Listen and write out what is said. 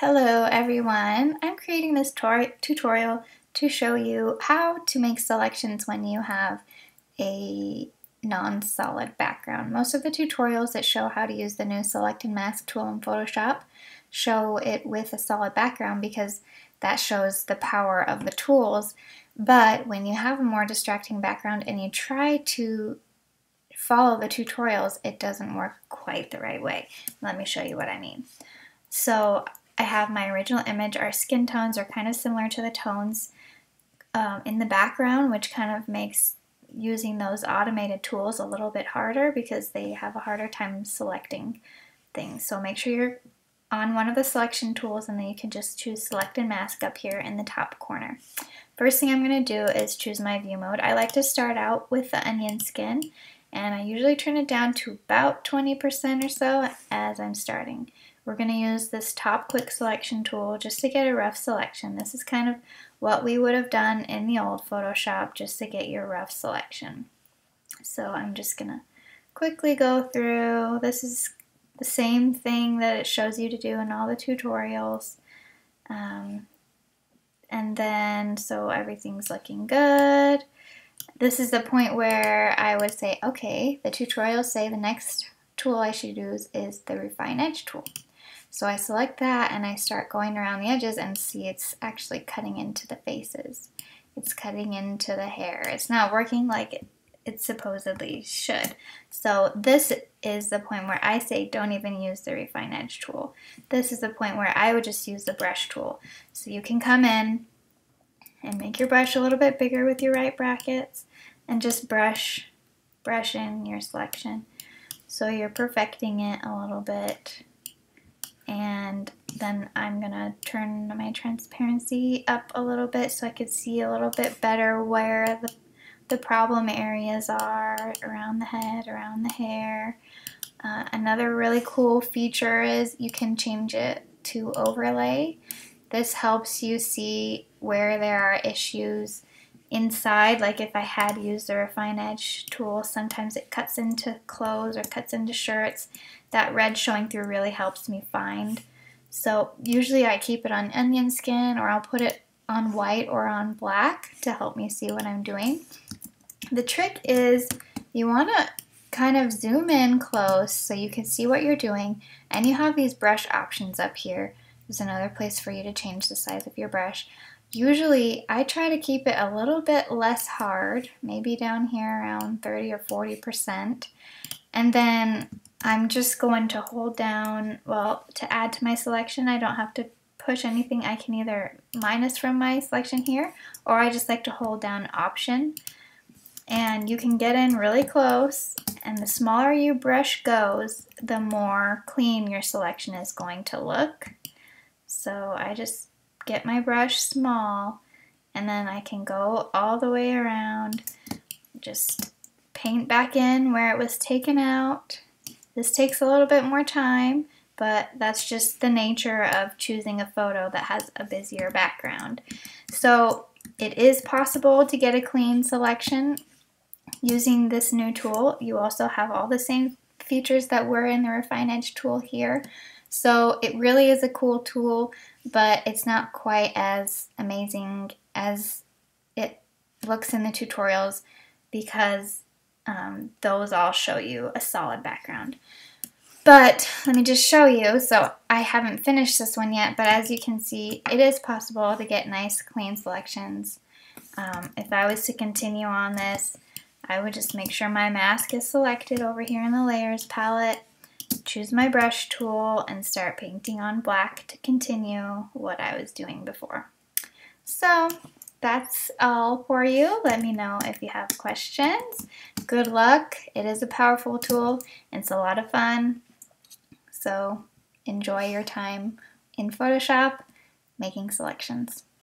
Hello everyone, I'm creating this tutorial to show you how to make selections when you have a non-solid background. Most of the tutorials that show how to use the new Select and Mask tool in Photoshop show it with a solid background because that shows the power of the tools. But when you have a more distracting background and you try to follow the tutorials, it doesn't work quite the right way. Let me show you what I mean. So I have my original image. Our skin tones are kind of similar to the tones um, in the background, which kind of makes using those automated tools a little bit harder because they have a harder time selecting things. So make sure you're on one of the selection tools and then you can just choose select and mask up here in the top corner. First thing I'm going to do is choose my view mode. I like to start out with the onion skin and I usually turn it down to about 20% or so as I'm starting. We're going to use this top quick selection tool just to get a rough selection. This is kind of what we would have done in the old Photoshop just to get your rough selection. So I'm just going to quickly go through. This is the same thing that it shows you to do in all the tutorials. Um, and then, so everything's looking good. This is the point where I would say, okay, the tutorials say the next tool I should use is the Refine Edge tool. So I select that and I start going around the edges and see it's actually cutting into the faces. It's cutting into the hair. It's not working like it, it supposedly should. So this is the point where I say don't even use the Refine Edge tool. This is the point where I would just use the brush tool. So you can come in and make your brush a little bit bigger with your right brackets and just brush, brush in your selection. So you're perfecting it a little bit then I'm gonna turn my transparency up a little bit so I could see a little bit better where the, the problem areas are around the head, around the hair. Uh, another really cool feature is you can change it to overlay. This helps you see where there are issues inside, like if I had used the Refine Edge tool, sometimes it cuts into clothes or cuts into shirts. That red showing through really helps me find. So usually I keep it on onion skin or I'll put it on white or on black to help me see what I'm doing. The trick is you want to kind of zoom in close so you can see what you're doing and you have these brush options up here. There's another place for you to change the size of your brush. Usually I try to keep it a little bit less hard, maybe down here around 30 or 40%. And then I'm just going to hold down, well, to add to my selection, I don't have to push anything. I can either minus from my selection here, or I just like to hold down Option. And you can get in really close, and the smaller your brush goes, the more clean your selection is going to look. So I just get my brush small and then I can go all the way around, just paint back in where it was taken out. This takes a little bit more time, but that's just the nature of choosing a photo that has a busier background. So it is possible to get a clean selection using this new tool. You also have all the same features that were in the Refine Edge tool here. So it really is a cool tool, but it's not quite as amazing as it looks in the tutorials because um, those all show you a solid background. But let me just show you. So I haven't finished this one yet, but as you can see, it is possible to get nice clean selections. Um, if I was to continue on this, I would just make sure my mask is selected over here in the layers palette choose my brush tool and start painting on black to continue what I was doing before. So that's all for you. Let me know if you have questions. Good luck. It is a powerful tool. It's a lot of fun. So enjoy your time in Photoshop making selections.